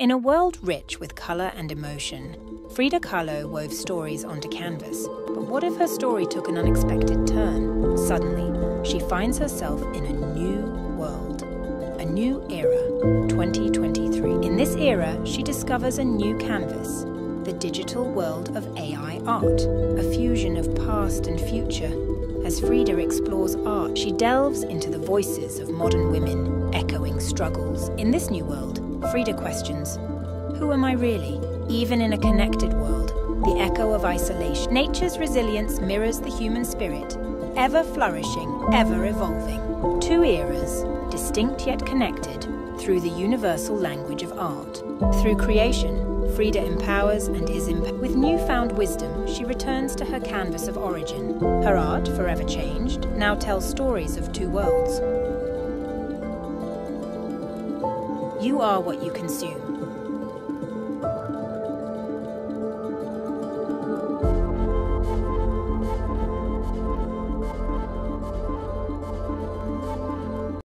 In a world rich with colour and emotion, Frida Kahlo wove stories onto canvas. But what if her story took an unexpected turn? Suddenly, she finds herself in a new world, a new era, 2023. In this era, she discovers a new canvas, the digital world of AI art, a fusion of past and future. As Frida explores art, she delves into the voices of modern women, echoing struggles. In this new world, Frida questions Who am I really? Even in a connected world, the echo of isolation. Nature's resilience mirrors the human spirit, ever flourishing, ever evolving. Two eras, distinct yet connected through the universal language of art. Through creation, Frida empowers and is empowered. With newfound wisdom, she returns to her canvas of origin. Her art, forever changed, now tells stories of two worlds. You are what you consume.